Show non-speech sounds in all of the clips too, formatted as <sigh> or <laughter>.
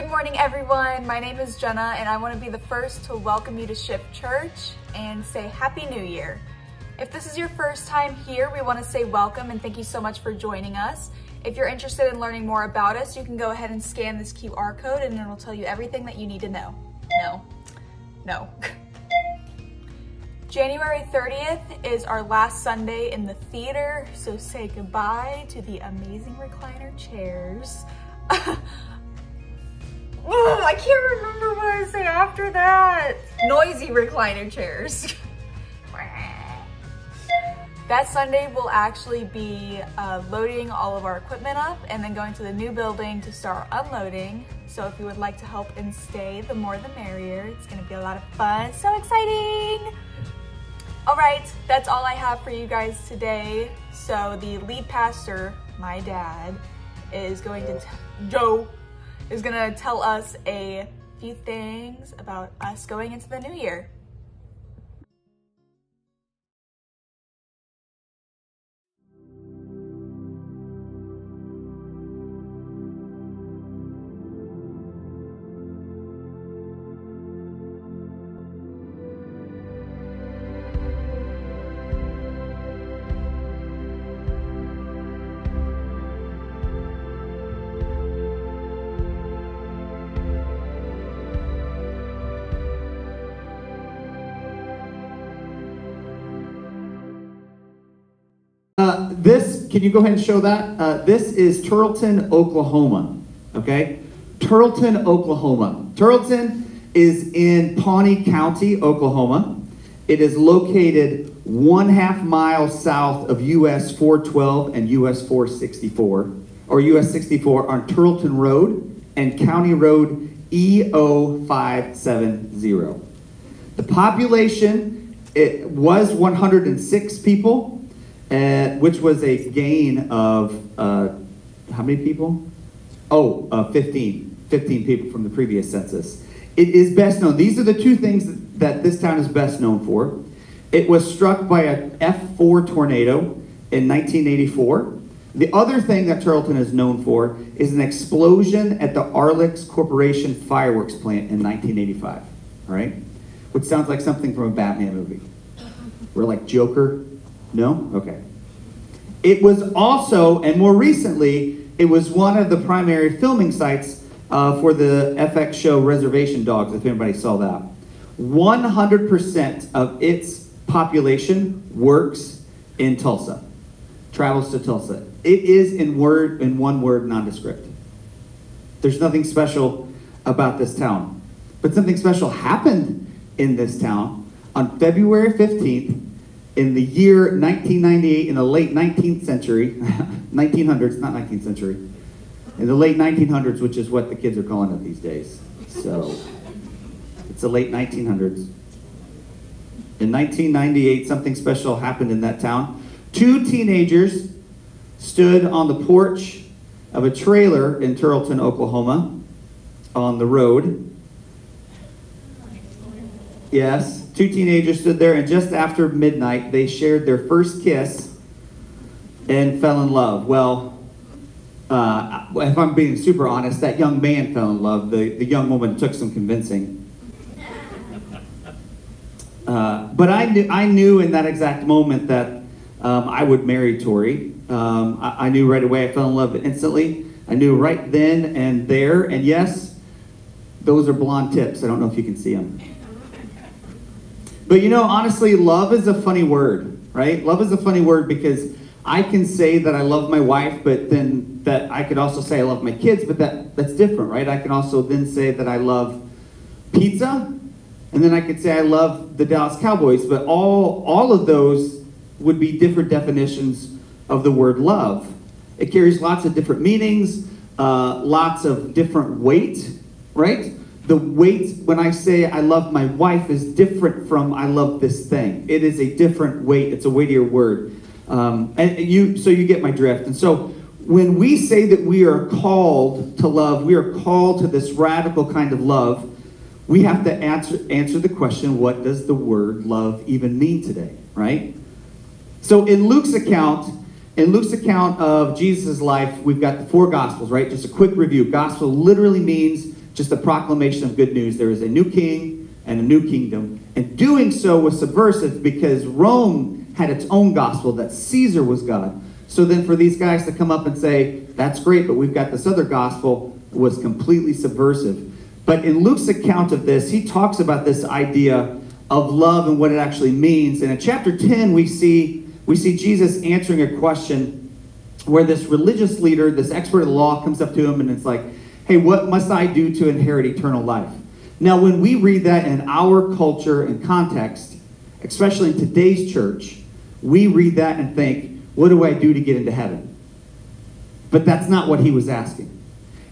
Good morning, everyone. My name is Jenna, and I want to be the first to welcome you to Shift Church and say Happy New Year. If this is your first time here, we want to say welcome and thank you so much for joining us. If you're interested in learning more about us, you can go ahead and scan this QR code and it'll tell you everything that you need to know. No, no. <laughs> January 30th is our last Sunday in the theater, so say goodbye to the amazing recliner chairs. <laughs> I can't remember what I say after that. Noisy recliner chairs. <laughs> that Sunday we'll actually be uh, loading all of our equipment up and then going to the new building to start unloading. So if you would like to help and stay, the more the merrier. It's gonna be a lot of fun, so exciting. All right, that's all I have for you guys today. So the lead pastor, my dad, is going to, Joe, is gonna tell us a few things about us going into the new year. Can you go ahead and show that? Uh, this is Turtleton, Oklahoma. Okay? Turtleton, Oklahoma. Turtleton is in Pawnee County, Oklahoma. It is located one half mile south of US 412 and US 464, or US 64 on Turtleton Road and County Road EO570. The population it was 106 people uh, which was a gain of uh, how many people? Oh, uh, 15. 15 people from the previous census. It is best known. These are the two things that this town is best known for. It was struck by a F4 tornado in 1984. The other thing that Turtleton is known for is an explosion at the Aerlex Corporation fireworks plant in 1985. All right? Which sounds like something from a Batman movie. We're like Joker, no? Okay. It was also, and more recently, it was one of the primary filming sites uh, for the FX show Reservation Dogs, if anybody saw that. 100% of its population works in Tulsa, travels to Tulsa. It is in word, in one word, nondescript. There's nothing special about this town. But something special happened in this town on February 15th, in the year 1998, in the late 19th century, <laughs> 1900s, not 19th century, in the late 1900s, which is what the kids are calling it these days. So it's the late 1900s. In 1998, something special happened in that town. Two teenagers stood on the porch of a trailer in Turtleton, Oklahoma, on the road. Yes, two teenagers stood there, and just after midnight, they shared their first kiss and fell in love. Well, uh, if I'm being super honest, that young man fell in love. The, the young woman took some convincing. Uh, but I knew, I knew in that exact moment that um, I would marry Tori. Um, I, I knew right away I fell in love instantly. I knew right then and there. And yes, those are blonde tips. I don't know if you can see them. But you know, honestly, love is a funny word, right? Love is a funny word because I can say that I love my wife, but then that I could also say I love my kids, but that, that's different, right? I can also then say that I love pizza, and then I could say I love the Dallas Cowboys, but all, all of those would be different definitions of the word love. It carries lots of different meanings, uh, lots of different weight, right? The weight when I say I love my wife is different from I love this thing. It is a different weight. It's a weightier word. Um, and you, so you get my drift. And so when we say that we are called to love, we are called to this radical kind of love, we have to answer, answer the question, what does the word love even mean today, right? So in Luke's account, in Luke's account of Jesus' life, we've got the four gospels, right? Just a quick review. Gospel literally means just a proclamation of good news. There is a new king and a new kingdom. And doing so was subversive because Rome had its own gospel that Caesar was God. So then for these guys to come up and say, that's great, but we've got this other gospel, was completely subversive. But in Luke's account of this, he talks about this idea of love and what it actually means. And in chapter 10, we see, we see Jesus answering a question where this religious leader, this expert of the law, comes up to him and it's like, hey, what must I do to inherit eternal life? Now, when we read that in our culture and context, especially in today's church, we read that and think, what do I do to get into heaven? But that's not what he was asking.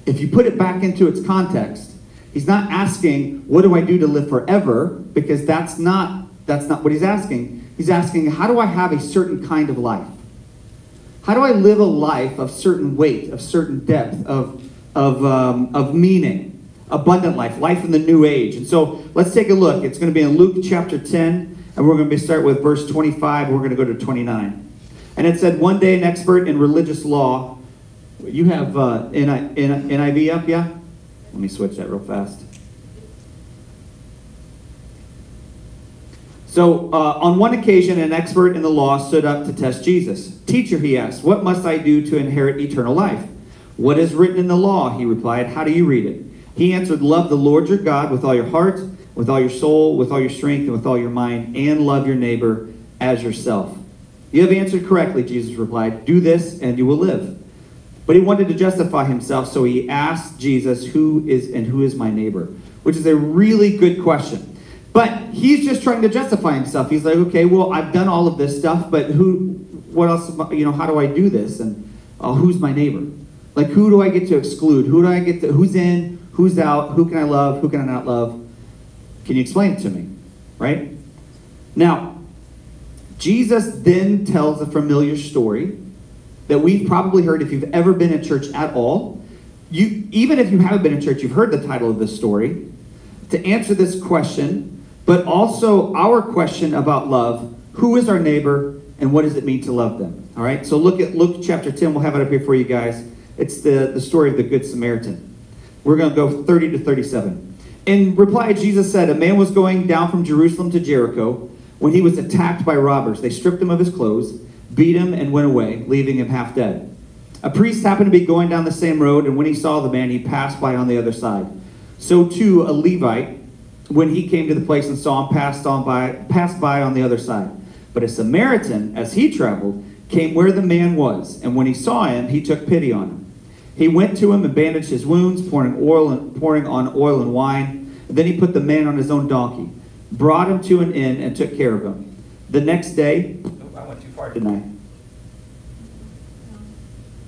If you put it back into its context, he's not asking, what do I do to live forever? Because that's not, that's not what he's asking. He's asking, how do I have a certain kind of life? How do I live a life of certain weight, of certain depth, of, of, um, of meaning? Abundant life, life in the new age. And so let's take a look. It's going to be in Luke chapter 10, and we're going to start with verse 25. We're going to go to 29. And it said, one day an expert in religious law. You have uh, NIV up, yeah? Let me switch that real fast. So, uh, on one occasion, an expert in the law stood up to test Jesus. Teacher, he asked, what must I do to inherit eternal life? What is written in the law? He replied, How do you read it? He answered, Love the Lord your God with all your heart, with all your soul, with all your strength, and with all your mind, and love your neighbor as yourself. You have answered correctly, Jesus replied. Do this and you will live. But he wanted to justify himself, so he asked Jesus, Who is and who is my neighbor? Which is a really good question. But he's just trying to justify himself. He's like, okay, well, I've done all of this stuff, but who, what else, you know, how do I do this? And uh, who's my neighbor? Like, who do I get to exclude? Who do I get to, who's in, who's out? Who can I love? Who can I not love? Can you explain it to me? Right? Now, Jesus then tells a familiar story that we've probably heard if you've ever been in church at all. You, even if you haven't been in church, you've heard the title of this story. To answer this question, but also our question about love who is our neighbor and what does it mean to love them? All right, so look at Luke chapter 10. We'll have it up here for you guys. It's the, the story of the Good Samaritan. We're going to go 30 to 37. In reply, Jesus said, A man was going down from Jerusalem to Jericho when he was attacked by robbers. They stripped him of his clothes, beat him, and went away, leaving him half dead. A priest happened to be going down the same road, and when he saw the man, he passed by on the other side. So too a Levite, when he came to the place and saw him, passed on by passed by on the other side. But a Samaritan, as he traveled, came where the man was, and when he saw him, he took pity on him. He went to him and bandaged his wounds, pouring oil and pouring on oil and wine. Then he put the man on his own donkey brought him to an inn, and took care of him. The next day, I went too far, didn't I?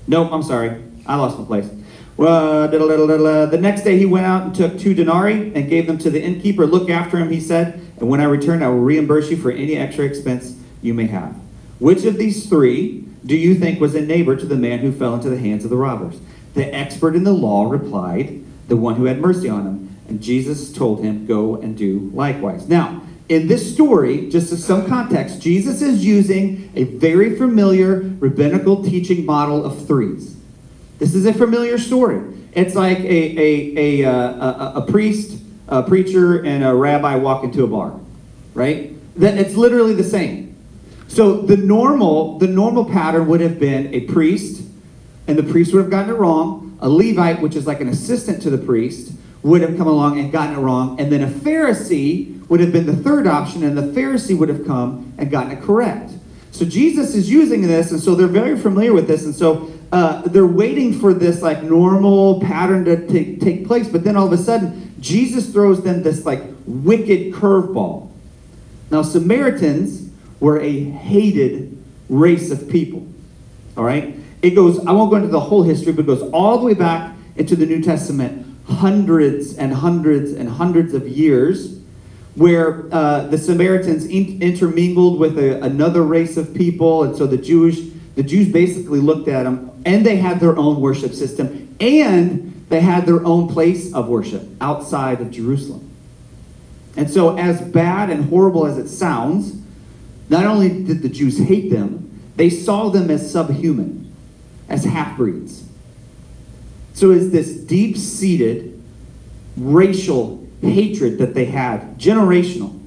Nope, I'm sorry. I lost my place. Uh, the next day he went out and took two denarii and gave them to the innkeeper. Look after him, he said, and when I return, I will reimburse you for any extra expense you may have. Which of these three do you think was a neighbor to the man who fell into the hands of the robbers? The expert in the law replied, The one who had mercy on him. And Jesus told him, Go and do likewise. Now, in this story, just as some context, Jesus is using a very familiar rabbinical teaching model of threes. This is a familiar story. It's like a, a, a, uh, a, a priest, a preacher, and a rabbi walk into a bar, right? That it's literally the same. So the normal, the normal pattern would have been a priest, and the priest would have gotten it wrong. A Levite, which is like an assistant to the priest, would have come along and gotten it wrong. And then a Pharisee would have been the third option, and the Pharisee would have come and gotten it correct. So Jesus is using this, and so they're very familiar with this, and so uh, they're waiting for this like normal pattern to take, take place. But then all of a sudden, Jesus throws them this like wicked curveball. Now, Samaritans were a hated race of people. All right? It goes, I won't go into the whole history, but it goes all the way back into the New Testament hundreds and hundreds and hundreds of years where uh, the Samaritans in- intermingled with a, another race of people, and so the Jewish the Jews basically looked at them, and they had their own worship system, and they had their own place of worship outside of Jerusalem. And so, as bad and horrible as it sounds, not only did the Jews hate them, they saw them as subhuman, as half breeds. So is this deep seated racial hatred that they had, generational.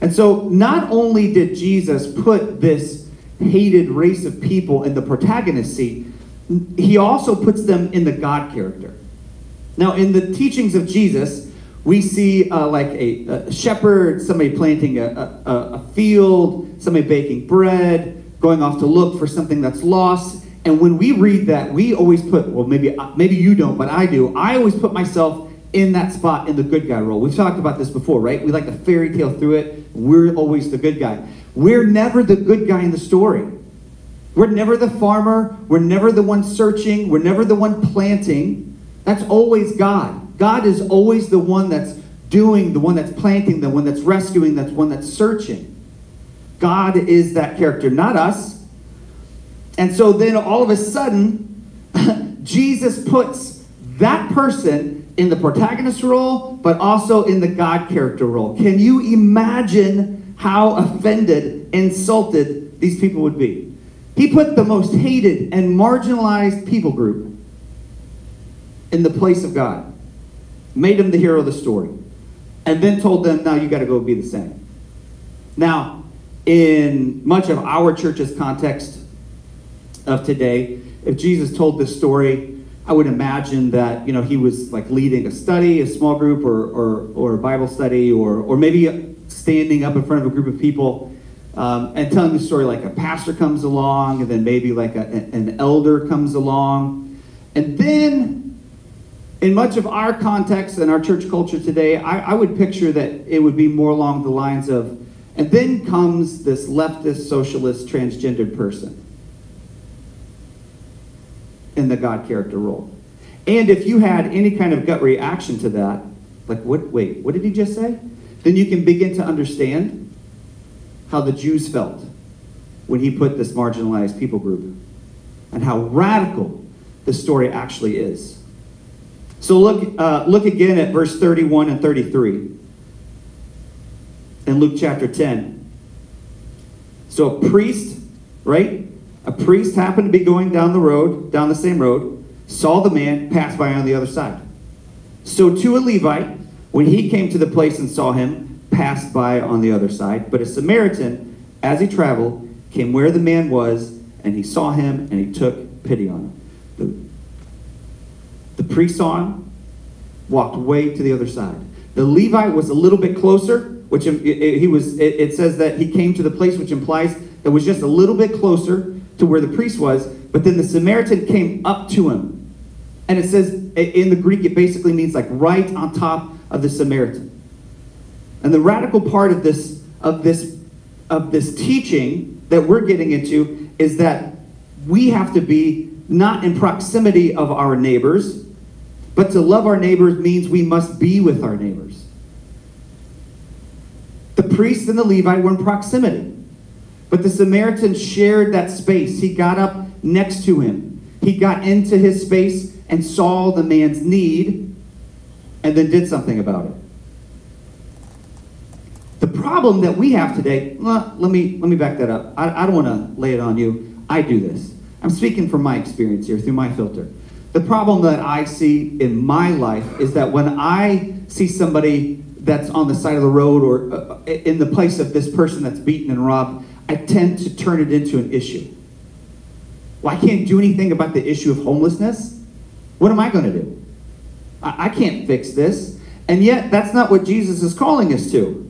And so, not only did Jesus put this hated race of people in the protagonist seat, he also puts them in the God character. Now, in the teachings of Jesus, we see uh, like a, a, shepherd, somebody planting a, a, a field, somebody baking bread, going off to look for something that's lost. And when we read that, we always put, well, maybe, maybe you don't, but I do. I always put myself in that spot in the good guy role. We've talked about this before, right? We like the fairy tale through it. We're always the good guy. We're never the good guy in the story. We're never the farmer. We're never the one searching. We're never the one planting. That's always God. God is always the one that's doing, the one that's planting, the one that's rescuing, that's one that's searching. God is that character, not us. And so then all of a sudden, <laughs> Jesus puts that person in the protagonist role, but also in the God character role. Can you imagine how offended, insulted these people would be? He put the most hated and marginalized people group in the place of God, made him the hero of the story, and then told them, now you got to go be the same. Now, in much of our church's context of today, if Jesus told this story, I would imagine that you know he was like leading a study, a small group, or or, or a Bible study, or or maybe standing up in front of a group of people um, and telling the story like a pastor comes along, and then maybe like a, an elder comes along, and then in much of our context and our church culture today, I, I would picture that it would be more along the lines of, and then comes this leftist, socialist, transgendered person in the God character role. And if you had any kind of gut reaction to that, like, what, wait, what did he just say? Then you can begin to understand how the Jews felt when he put this marginalized people group and how radical the story actually is. So look, uh, look again at verse 31 and 33 in Luke chapter 10. So a priest, right? A priest happened to be going down the road, down the same road, saw the man pass by on the other side. So to a Levite, when he came to the place and saw him, passed by on the other side. But a Samaritan, as he traveled, came where the man was, and he saw him, and he took pity on him. The, the priest saw him, walked way to the other side. The Levite was a little bit closer, which he was. It says that he came to the place, which implies that was just a little bit closer to where the priest was, but then the Samaritan came up to him. And it says in the Greek, it basically means like right on top of the Samaritan. And the radical part of this, of this, of this teaching that we're getting into is that we have to be not in proximity of our neighbors, but to love our neighbors means we must be with our neighbors. The priest and the Levite were in proximity. But the Samaritan shared that space. He got up next to him. He got into his space and saw the man's need and then did something about it. The problem that we have today, let me let me back that up. I, I don't want to lay it on you. I do this. I'm speaking from my experience here through my filter. The problem that I see in my life is that when I see somebody that's on the side of the road or uh, in the place of this person that's beaten and robbed, I tend to turn it into an issue. Well, I can't do anything about the issue of homelessness. What am I going to do? I, I can't fix this. And yet, that's not what Jesus is calling us to.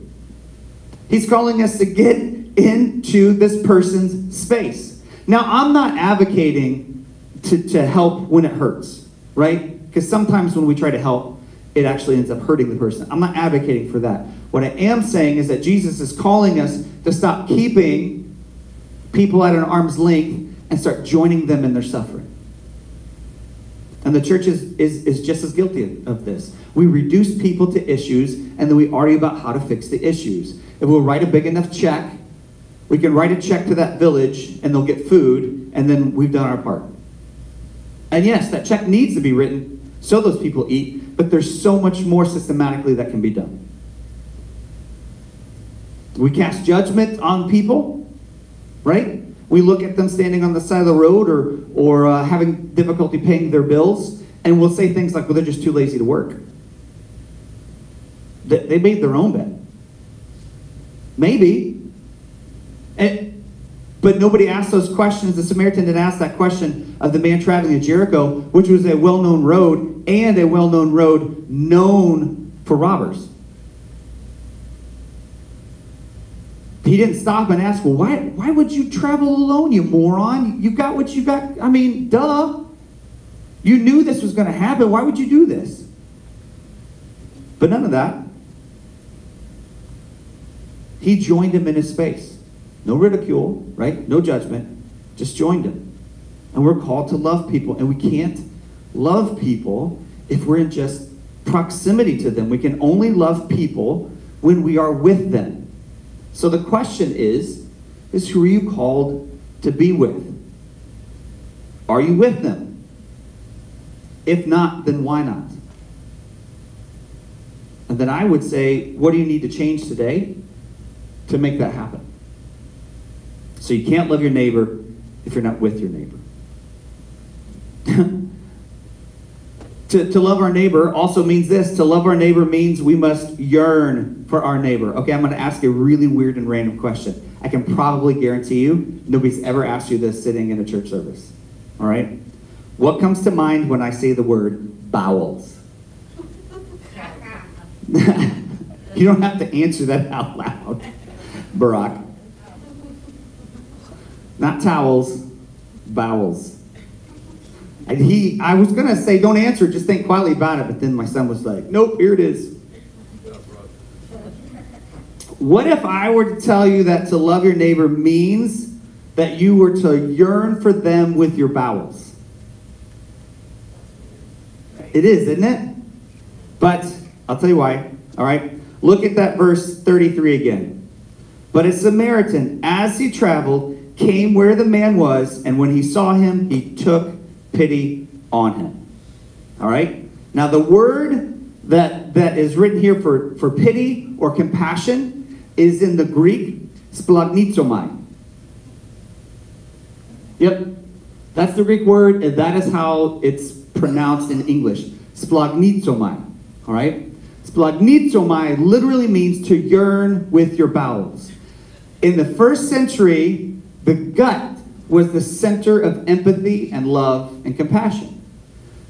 He's calling us to get into this person's space. Now, I'm not advocating to, to help when it hurts, right? Because sometimes when we try to help, it actually ends up hurting the person. I'm not advocating for that. What I am saying is that Jesus is calling us to stop keeping people at an arm's length and start joining them in their suffering. And the church is, is, is just as guilty of this. We reduce people to issues and then we argue about how to fix the issues. If we'll write a big enough check, we can write a check to that village and they'll get food and then we've done our part. And yes, that check needs to be written so those people eat, but there's so much more systematically that can be done. We cast judgment on people, right? We look at them standing on the side of the road or, or uh, having difficulty paying their bills, and we'll say things like, well, they're just too lazy to work. They, they made their own bed. Maybe. And, but nobody asked those questions. The Samaritan didn't ask that question of the man traveling to Jericho, which was a well known road and a well known road known for robbers. He didn't stop and ask, well, why, why would you travel alone, you moron? You got what you got. I mean, duh. You knew this was going to happen. Why would you do this? But none of that. He joined him in his space. No ridicule, right? No judgment. Just joined him. And we're called to love people. And we can't love people if we're in just proximity to them. We can only love people when we are with them. So the question is, is who are you called to be with? Are you with them? If not, then why not? And then I would say, what do you need to change today to make that happen? So you can't love your neighbor if you're not with your neighbor. To, to love our neighbor also means this to love our neighbor means we must yearn for our neighbor. Okay, I'm going to ask a really weird and random question. I can probably guarantee you nobody's ever asked you this sitting in a church service. All right? What comes to mind when I say the word bowels? <laughs> you don't have to answer that out loud, Barack. Not towels, bowels. And he, I was gonna say, don't answer, just think quietly about it, but then my son was like, nope, here it is. What if I were to tell you that to love your neighbor means that you were to yearn for them with your bowels? It is, isn't it? But I'll tell you why. All right? Look at that verse 33 again. But a Samaritan, as he traveled, came where the man was, and when he saw him, he took pity on him. All right? Now, the word that, that is written here for, for pity or compassion is in the Greek, splagnizomai. Yep. That's the Greek word, and that is how it's pronounced in English. Splagnizomai. All right? Splagnizomai literally means to yearn with your bowels. In the first century, the gut was the center of empathy and love and compassion.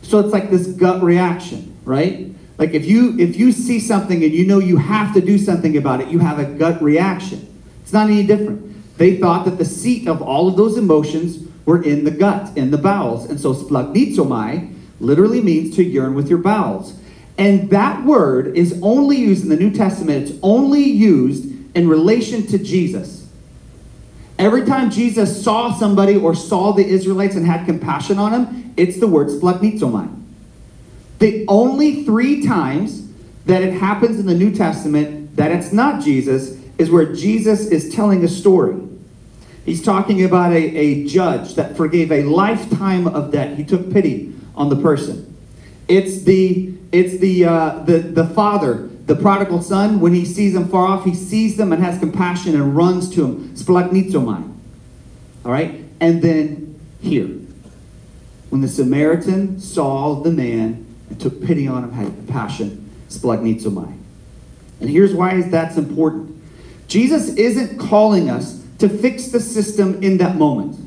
So it's like this gut reaction, right? Like if you if you see something and you know you have to do something about it, you have a gut reaction. It's not any different. They thought that the seat of all of those emotions were in the gut, in the bowels. And so splagnizomai literally means to yearn with your bowels. And that word is only used in the New Testament, it's only used in relation to Jesus. Every time Jesus saw somebody or saw the Israelites and had compassion on them, it's the word splagnizomai. The only three times that it happens in the New Testament that it's not Jesus is where Jesus is telling a story. He's talking about a, a judge that forgave a lifetime of debt. He took pity on the person. It's the it's the uh, the the father, the prodigal son. When he sees them far off, he sees them and has compassion and runs to him. Splagnizomai. All right, and then here, when the Samaritan saw the man and took pity on him, had compassion. Splagnizomai. And here's why that's important. Jesus isn't calling us to fix the system in that moment.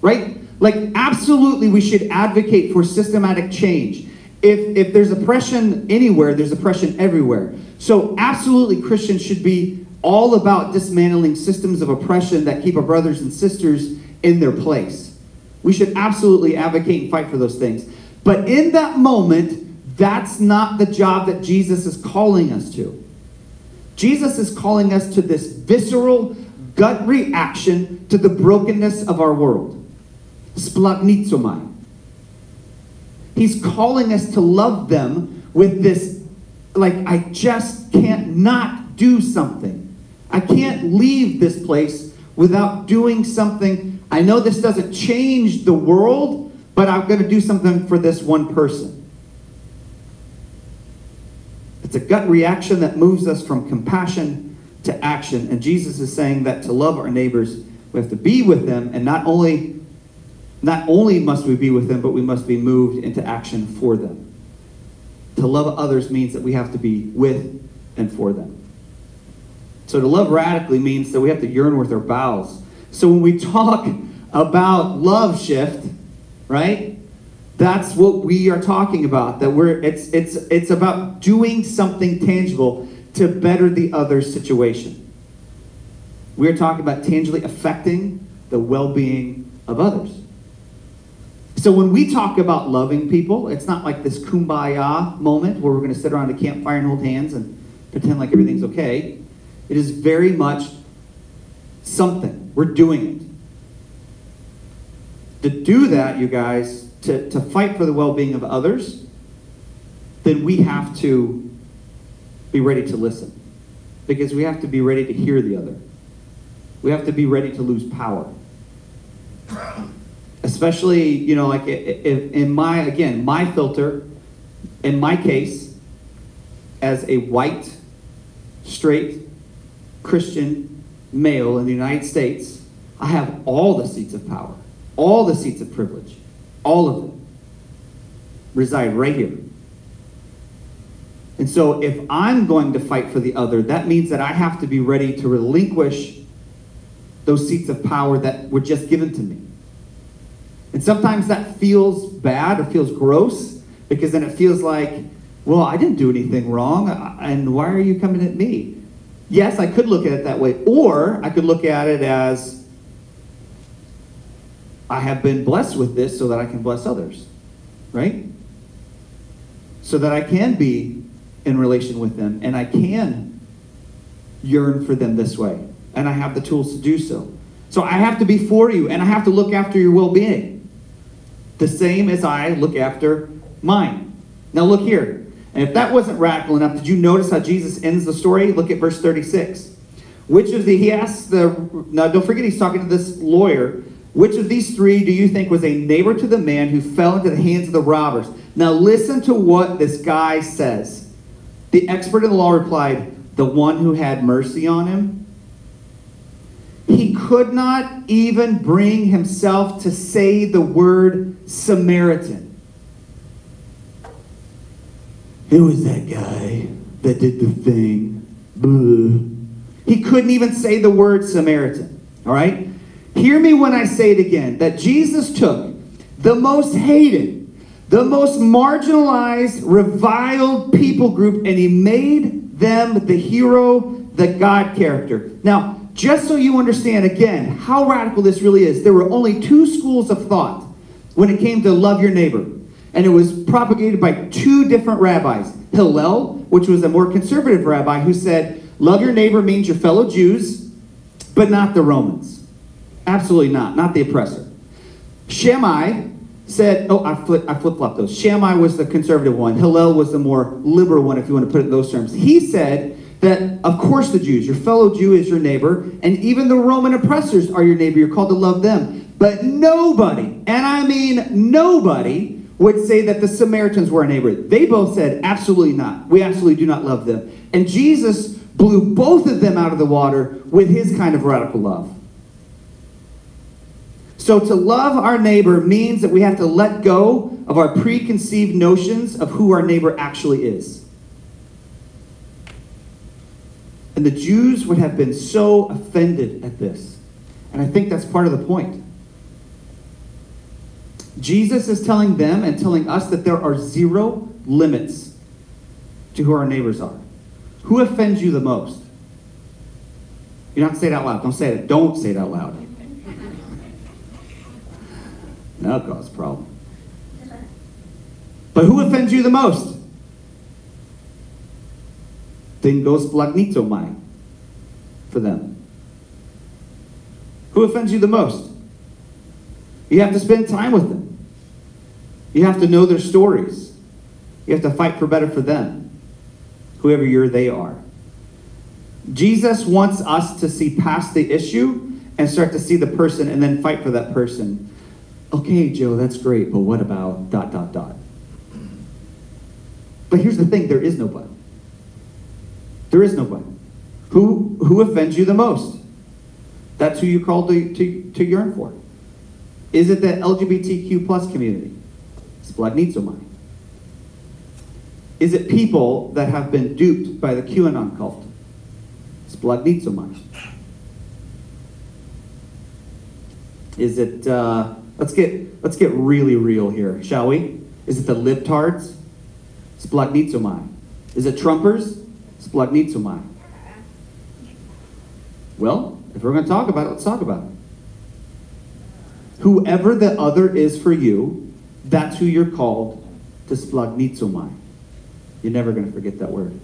Right? Like, absolutely, we should advocate for systematic change. If, if there's oppression anywhere, there's oppression everywhere. So, absolutely, Christians should be all about dismantling systems of oppression that keep our brothers and sisters in their place. We should absolutely advocate and fight for those things. But in that moment, that's not the job that Jesus is calling us to. Jesus is calling us to this visceral gut reaction to the brokenness of our world. Splagnizomai. He's calling us to love them with this, like, I just can't not do something. I can't leave this place without doing something. I know this doesn't change the world, but I'm going to do something for this one person. It's a gut reaction that moves us from compassion to action. And Jesus is saying that to love our neighbors, we have to be with them, and not only not only must we be with them, but we must be moved into action for them. To love others means that we have to be with and for them. So to love radically means that we have to yearn with our bowels. So when we talk about love shift, right? That's what we are talking about. That we're it's it's it's about doing something tangible to better the other situation. We're talking about tangibly affecting the well-being of others. So when we talk about loving people, it's not like this kumbaya moment where we're going to sit around a campfire and hold hands and pretend like everything's okay. It is very much something. We're doing it. To do that, you guys, to, to fight for the well being of others, then we have to be ready to listen. Because we have to be ready to hear the other. We have to be ready to lose power especially you know like if in my again my filter in my case as a white straight christian male in the united states i have all the seats of power all the seats of privilege all of them reside right here. And so if i'm going to fight for the other that means that i have to be ready to relinquish those seats of power that were just given to me and sometimes that feels bad or feels gross because then it feels like, well, I didn't do anything wrong, uh, and why are you coming at me? Yes, I could look at it that way. Or I could look at it as, I have been blessed with this so that I can bless others, right? So that I can be in relation with them and I can yearn for them this way. And I have the tools to do so. So I have to be for you and I have to look after your well being the same as I look after mine. Now look here. And if that wasn't radical enough, did you notice how Jesus ends the story? Look at verse 36. Which of the, he asks the, now don't forget he's talking to this lawyer. Which of these three do you think was a neighbor to the man who fell into the hands of the robbers? Now listen to what this guy says. The expert in the law replied, The one who had mercy on him. Could not even bring himself to say the word Samaritan. It was that guy that did the thing. He couldn't even say the word Samaritan. All right? Hear me when I say it again that Jesus took the most hated, the most marginalized, reviled people group, and he made them the hero, the God character. Now, just so you understand again how radical this really is, there were only two schools of thought when it came to love your neighbor. And it was propagated by two different rabbis. Hillel, which was a more conservative rabbi, who said, Love your neighbor means your fellow Jews, but not the Romans. Absolutely not, not the oppressor. Shammai said, oh, I flip, I flip flop those. Shammai was the conservative one. Hillel was the more liberal one, if you want to put it in those terms. He said that, of course, the Jews, your fellow Jew is your neighbor, and even the Roman oppressors are your neighbor. You're called to love them. But nobody, and I mean nobody, would say that the Samaritans were a neighbor. They both said, absolutely not. We absolutely do not love them. And Jesus blew both of them out of the water with his kind of radical love. So to love our neighbor means that we have to let go of our preconceived notions of who our neighbor actually is. And the Jews would have been so offended at this. And I think that's part of the point. Jesus is telling them and telling us that there are zero limits to who our neighbors are. Who offends you the most? You don't say it out loud. Don't say it. Don't say it out loud. That'll cause a problem. But who offends you the most? Then goes splagnitomai for them. Who offends you the most? You have to spend time with them. You have to know their stories. You have to fight for better for them, whoever you're they are. Jesus wants us to see past the issue and start to see the person and then fight for that person. Okay, Joe, that's great, but what about dot, dot, dot? But here's the thing there is no. There is no but. Who, who offends you the most? That's who you're called to, to, to yearn for. Is it the LGBTQ plus community? Splagnitzomai. Is it people that have been duped by the QAnon cult? Splagnitzomai. Is it, uh, let's get, let's get really real here, shall we? Is it the libtards? Splagnitzomai. Is it Trumpers? Splagnitzomai. Well, if we're going to talk about it, let's talk about it. Whoever the other is for you, that's who you're called to splagnitzomai. You're never going to forget that word.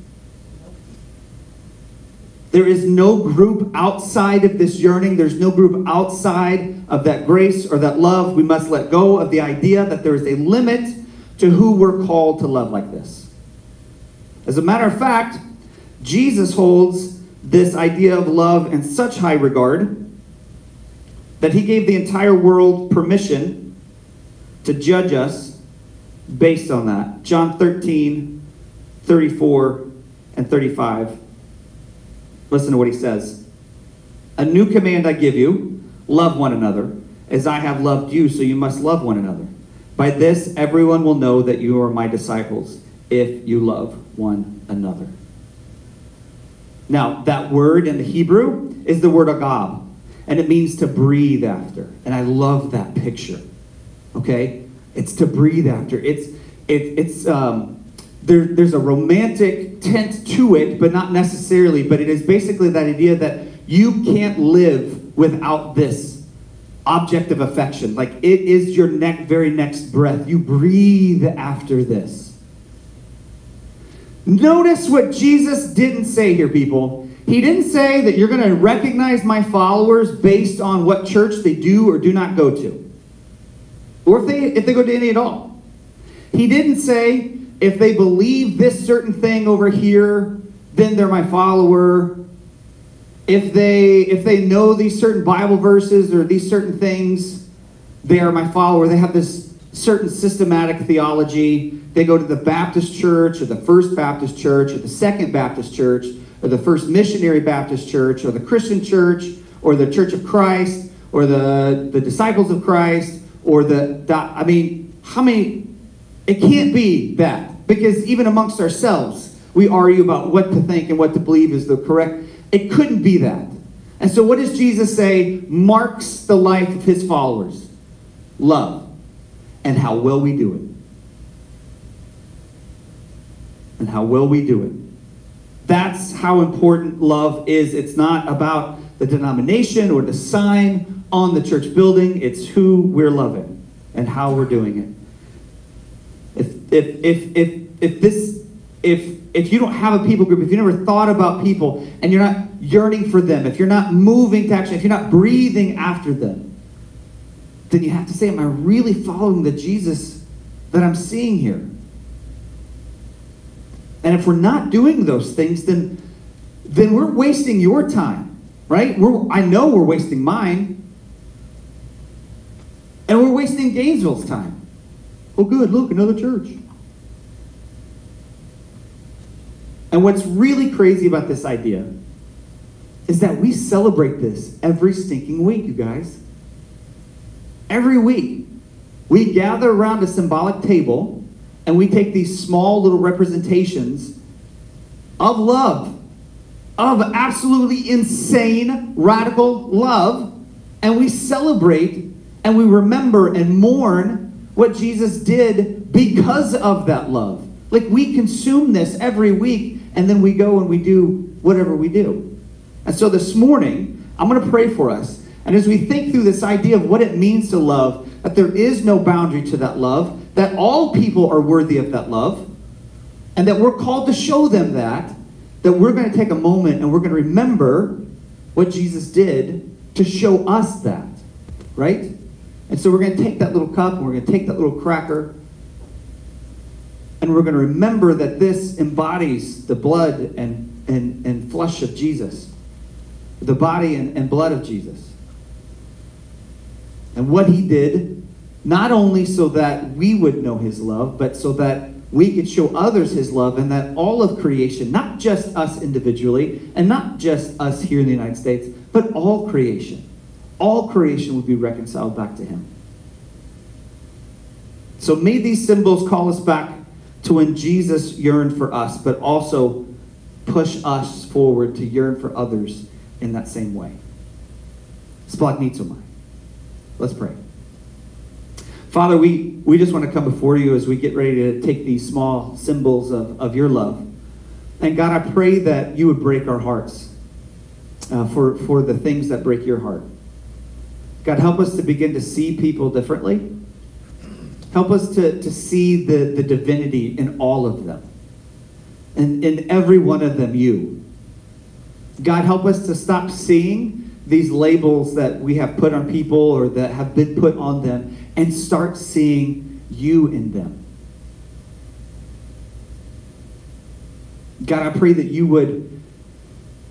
There is no group outside of this yearning. There's no group outside of that grace or that love. We must let go of the idea that there is a limit to who we're called to love like this. As a matter of fact, Jesus holds this idea of love in such high regard that he gave the entire world permission to judge us based on that. John 13, 34, and 35. Listen to what he says. A new command I give you love one another, as I have loved you, so you must love one another. By this, everyone will know that you are my disciples, if you love one another. Now, that word in the Hebrew is the word agab, and it means to breathe after. And I love that picture. Okay? It's to breathe after. It's it, it's um, there, there's a romantic tint to it, but not necessarily. But it is basically that idea that you can't live without this object of affection. Like it is your neck, very next breath. You breathe after this. Notice what Jesus didn't say here, people. He didn't say that you're going to recognize my followers based on what church they do or do not go to, or if they if they go to any at all. He didn't say if they believe this certain thing over here, then they're my follower. If they if they know these certain Bible verses or these certain things, they are my follower. They have this certain systematic theology. They go to the Baptist church or the First Baptist church or the Second Baptist church or the First Missionary Baptist church or the Christian church or the Church of Christ or the, the Disciples of Christ or the, I mean, how many? It can't be that because even amongst ourselves, we argue about what to think and what to believe is the correct. It couldn't be that. And so, what does Jesus say marks the life of his followers? Love and how well we do it. And how well we do it. That's how important love is. It's not about the denomination or the sign on the church building, it's who we're loving and how we're doing it. If, if, if, if, if this, if, if you don't have a people group, if you never thought about people and you're not yearning for them, if you're not moving to action, if you're not breathing after them, then you have to say, Am I really following the Jesus that I'm seeing here? And if we're not doing those things, then, then we're wasting your time, right? We're, I know we're wasting mine. And we're wasting Gainesville's time. Oh, good, look, another church. And what's really crazy about this idea is that we celebrate this every stinking week, you guys. Every week, we gather around a symbolic table and we take these small little representations of love, of absolutely insane, radical love, and we celebrate and we remember and mourn what Jesus did because of that love. Like we consume this every week and then we go and we do whatever we do. And so this morning, I'm going to pray for us and as we think through this idea of what it means to love, that there is no boundary to that love, that all people are worthy of that love, and that we're called to show them that, that we're going to take a moment and we're going to remember what Jesus did to show us that, right? And so we're going to take that little cup and we're going to take that little cracker and we're going to remember that this embodies the blood and, and, and flesh of Jesus, the body and, and blood of Jesus and what he did, not only so that we would know his love, but so that we could show others his love and that all of creation, not just us individually and not just us here in the United States, but all creation, all creation would be reconciled back to him. So may these symbols call us back to when Jesus yearned for us, but also push us forward to yearn for others in that same way. Splagnitzomai. Let's pray. Father, we, we just want to come before you as we get ready to take these small symbols of, of your love. And God, I pray that you would break our hearts uh, for, for the things that break your heart. God, help us to begin to see people differently. Help us to, to see the, the divinity in all of them. And in every one of them, you. God, help us to stop seeing these labels that we have put on people or that have been put on them and start seeing you in them. God, I pray that you would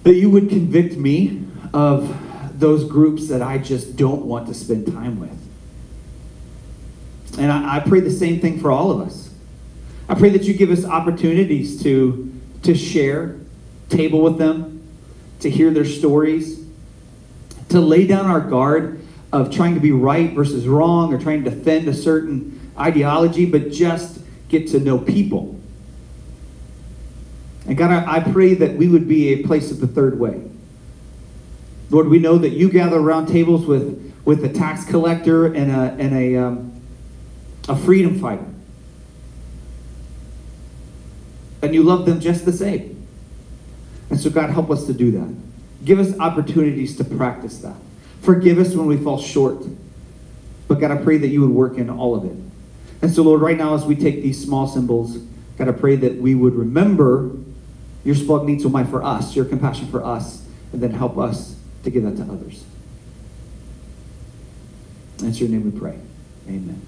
that you would convict me of those groups that I just don't want to spend time with. And I, I pray the same thing for all of us. I pray that you give us opportunities to, to share, table with them, to hear their stories, to lay down our guard of trying to be right versus wrong or trying to defend a certain ideology, but just get to know people. And God, I, pray that we would be a place of the third way. Lord, we know that you gather around tables with, with a tax collector and a, and a, um, a freedom fighter. And you love them just the same. And so, God, help us to do that. Give us opportunities to practice that. Forgive us when we fall short. But God, I pray that you would work in all of it. And so, Lord, right now, as we take these small symbols, God, I pray that we would remember your splanchnizomai for us, your compassion for us, and then help us to give that to others. In your name we pray. Amen.